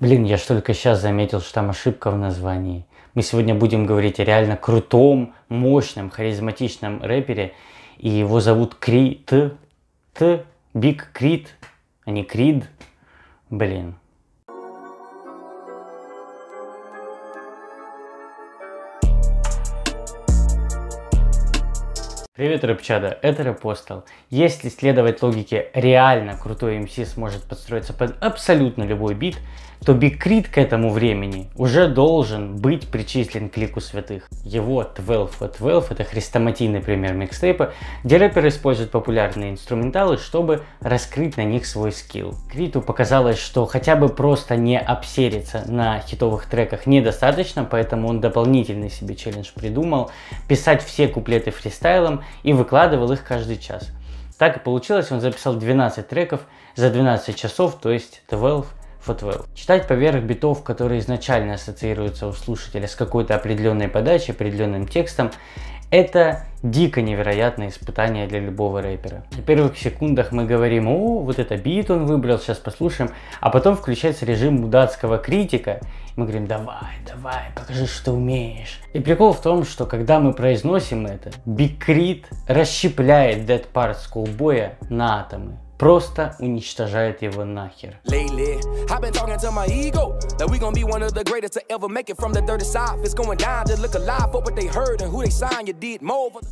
Блин, я ж только сейчас заметил, что там ошибка в названии. Мы сегодня будем говорить о реально крутом, мощном, харизматичном рэпере. И его зовут Крид. Т. Биг Крид, а не Крид. Блин. Привет, рэпчада, это Рэпостол. Если следовать логике, реально крутой МС сможет подстроиться под абсолютно любой бит, то Crit к этому времени уже должен быть причислен к лику святых. Его 12 for 12 это хрестоматийный пример микстейпа, где рэпер использует популярные инструменталы, чтобы раскрыть на них свой скилл. Криту показалось, что хотя бы просто не обсериться на хитовых треках недостаточно, поэтому он дополнительный себе челлендж придумал, писать все куплеты фристайлом и выкладывал их каждый час. Так и получилось, он записал 12 треков за 12 часов, то есть 12 for Читать поверх битов, которые изначально ассоциируются у слушателя с какой-то определенной подачей, определенным текстом, это дико невероятное испытание для любого рэпера. На первых секундах мы говорим, о, вот это бит он выбрал, сейчас послушаем, а потом включается режим мудацкого критика, мы говорим, давай, давай, покажи, что умеешь. И прикол в том, что когда мы произносим это, Crit расщепляет Dead Part Schoolboy на атомы просто уничтожает его нахер.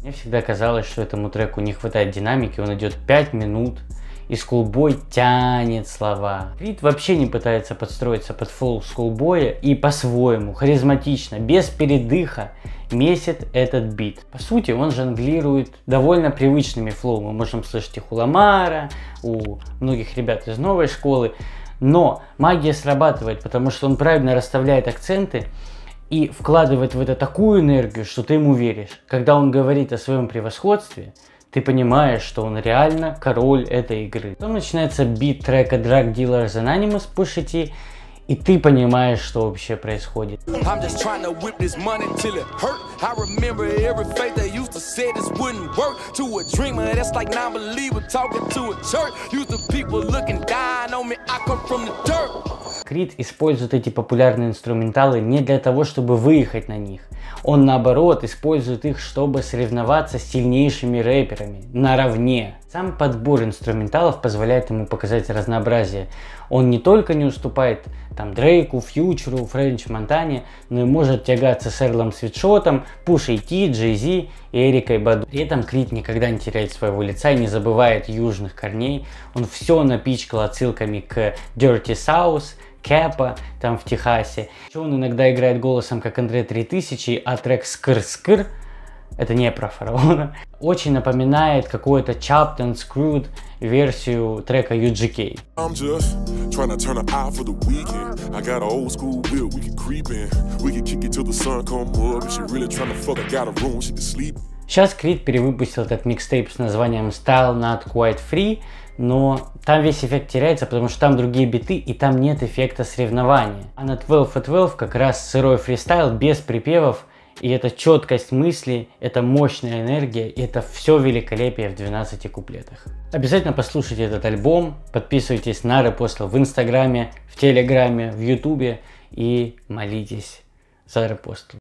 Мне всегда казалось, что этому треку не хватает динамики, он идет 5 минут, и Скулбой тянет слова. Крид вообще не пытается подстроиться под flow Скулбоя и по-своему, харизматично, без передыха месит этот бит. По сути, он жонглирует довольно привычными flow. Мы можем слышать их у Ламара, у многих ребят из новой школы. Но магия срабатывает, потому что он правильно расставляет акценты и вкладывает в это такую энергию, что ты ему веришь. Когда он говорит о своем превосходстве, ты понимаешь, что он реально король этой игры. Потом начинается бит трека Drug Dealers Anonymous Pusha и ты понимаешь, что вообще происходит. Крит использует эти популярные инструменталы не для того, чтобы выехать на них. Он наоборот использует их, чтобы соревноваться с сильнейшими рэперами наравне. Сам подбор инструменталов позволяет ему показать разнообразие. Он не только не уступает там Дрейку, Фьючеру, Френч Монтане, но и может тягаться с Эрлом Свитшотом, Пушей Ти, Джей Зи и Эрикой Баду. При этом Крит никогда не теряет своего лица и не забывает южных корней. Он все напичкал отсылками к Dirty South, Кэпа там в Техасе. Еще он иногда играет голосом как Андре 3000, а трек Скр-Скр это не про фараона. Очень напоминает какую-то Chopped and Screwed версию трека UGK. Сейчас Крид перевыпустил этот микстейп с названием Style Not Quite Free, но там весь эффект теряется, потому что там другие биты и там нет эффекта соревнования. А на 12 at 12 как раз сырой фристайл без припевов и это четкость мысли, это мощная энергия, и это все великолепие в 12 куплетах. Обязательно послушайте этот альбом, подписывайтесь на репостл в Инстаграме, в Телеграме, в Ютубе и молитесь за репостл.